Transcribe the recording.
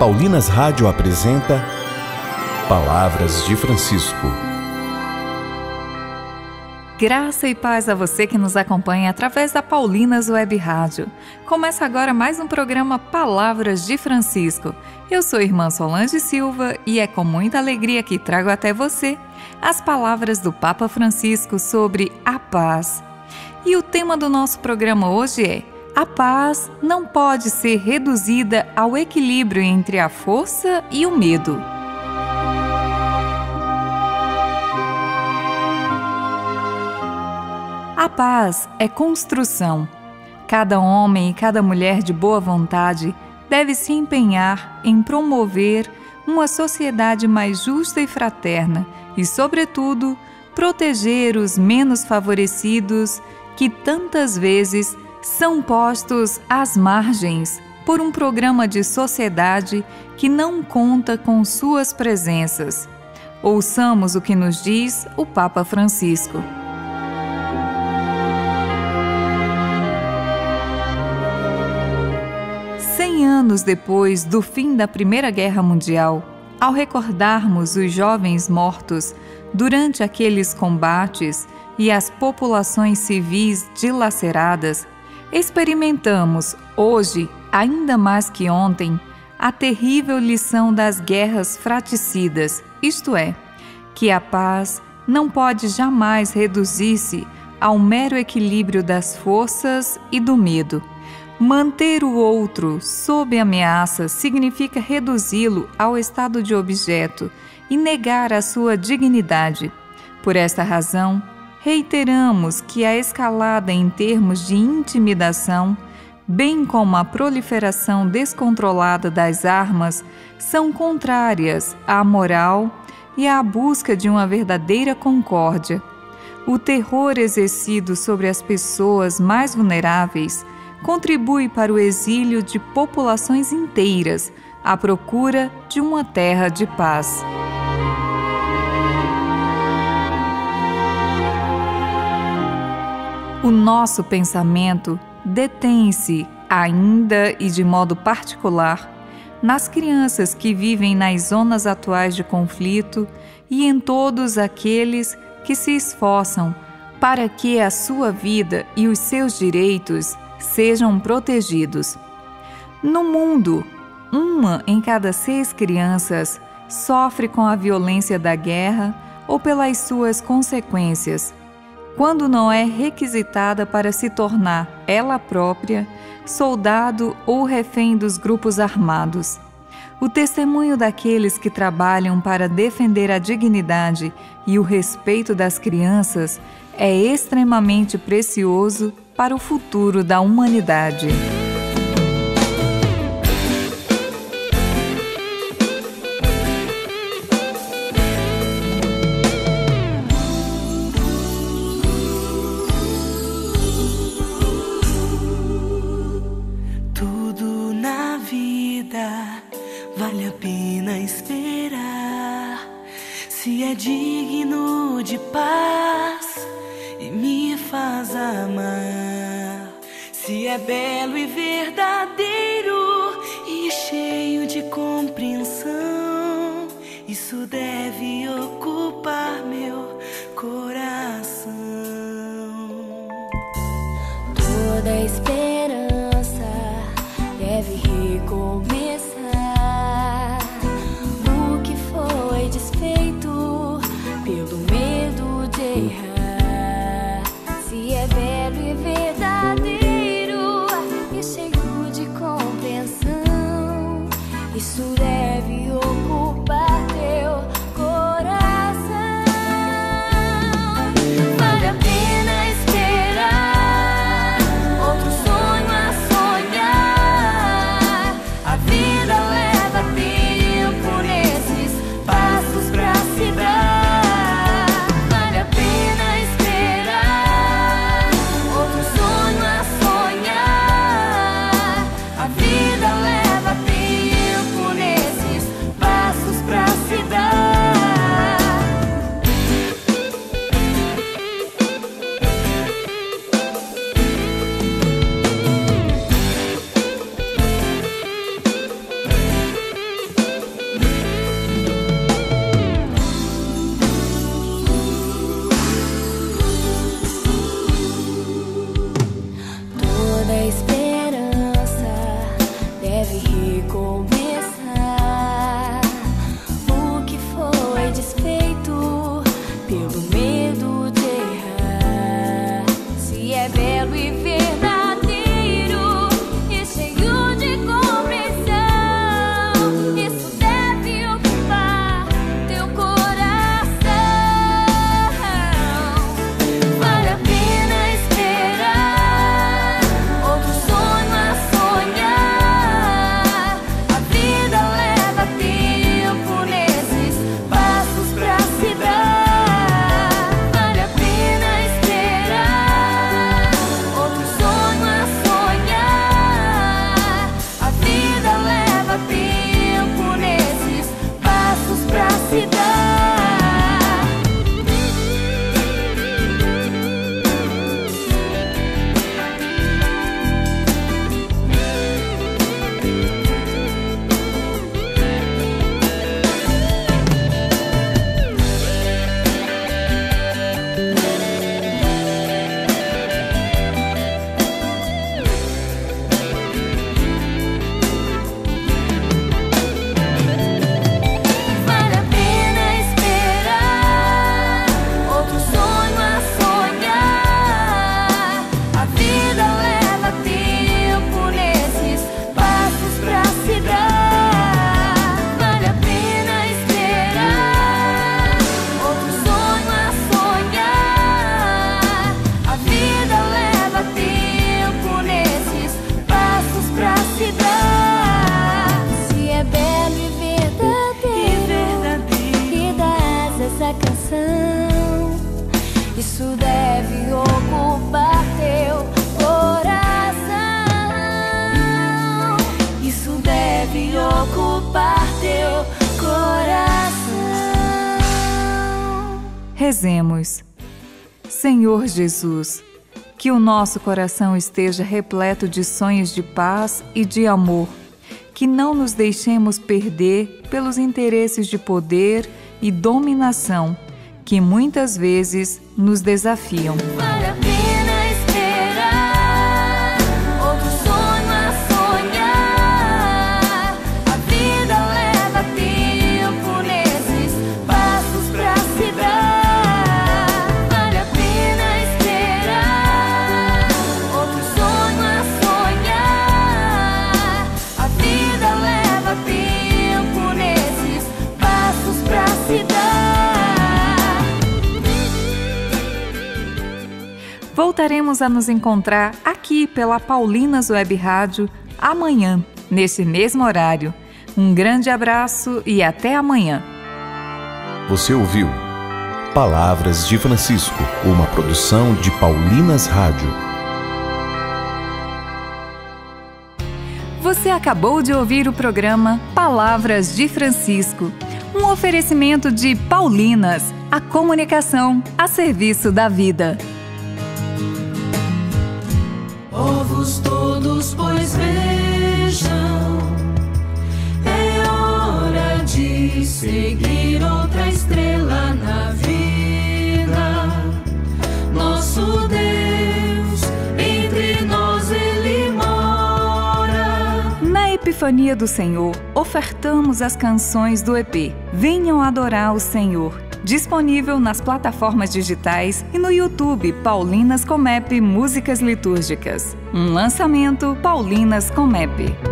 Paulinas Rádio apresenta Palavras de Francisco. Graça e paz a você que nos acompanha através da Paulinas Web Rádio. Começa agora mais um programa Palavras de Francisco. Eu sou irmã Solange Silva e é com muita alegria que trago até você as palavras do Papa Francisco sobre a paz. E o tema do nosso programa hoje é a paz não pode ser reduzida ao equilíbrio entre a força e o medo. A paz é construção. Cada homem e cada mulher de boa vontade deve se empenhar em promover uma sociedade mais justa e fraterna e, sobretudo, proteger os menos favorecidos que tantas vezes são postos às margens por um programa de sociedade que não conta com suas presenças. Ouçamos o que nos diz o Papa Francisco. Cem anos depois do fim da Primeira Guerra Mundial, ao recordarmos os jovens mortos durante aqueles combates e as populações civis dilaceradas, Experimentamos, hoje, ainda mais que ontem, a terrível lição das guerras fraticidas, isto é, que a paz não pode jamais reduzir-se ao mero equilíbrio das forças e do medo. Manter o outro sob ameaça significa reduzi-lo ao estado de objeto e negar a sua dignidade. Por esta razão, reiteramos que a escalada em termos de intimidação, bem como a proliferação descontrolada das armas, são contrárias à moral e à busca de uma verdadeira concórdia. O terror exercido sobre as pessoas mais vulneráveis contribui para o exílio de populações inteiras à procura de uma terra de paz. O nosso pensamento detém-se ainda e de modo particular nas crianças que vivem nas zonas atuais de conflito e em todos aqueles que se esforçam para que a sua vida e os seus direitos sejam protegidos. No mundo, uma em cada seis crianças sofre com a violência da guerra ou pelas suas consequências quando não é requisitada para se tornar ela própria soldado ou refém dos grupos armados. O testemunho daqueles que trabalham para defender a dignidade e o respeito das crianças é extremamente precioso para o futuro da humanidade. É digno de paz e me faz amar. Se é belo e verdadeiro e cheio de compreensão, isso deve he had. que. Rezemos. Senhor Jesus, que o nosso coração esteja repleto de sonhos de paz e de amor, que não nos deixemos perder pelos interesses de poder e dominação que muitas vezes nos desafiam. A nos encontrar aqui pela Paulinas Web Rádio amanhã, nesse mesmo horário. Um grande abraço e até amanhã. Você ouviu Palavras de Francisco, uma produção de Paulinas Rádio. Você acabou de ouvir o programa Palavras de Francisco, um oferecimento de Paulinas, a comunicação a serviço da vida. Povos todos, pois vejam, é hora de seguir outra estrela na vida. Nosso Deus, entre nós Ele mora. Na Epifania do Senhor, ofertamos as canções do EP Venham Adorar o Senhor, disponível nas plataformas digitais e no YouTube Paulinas Comep Músicas Litúrgicas. Um lançamento Paulinas Comep.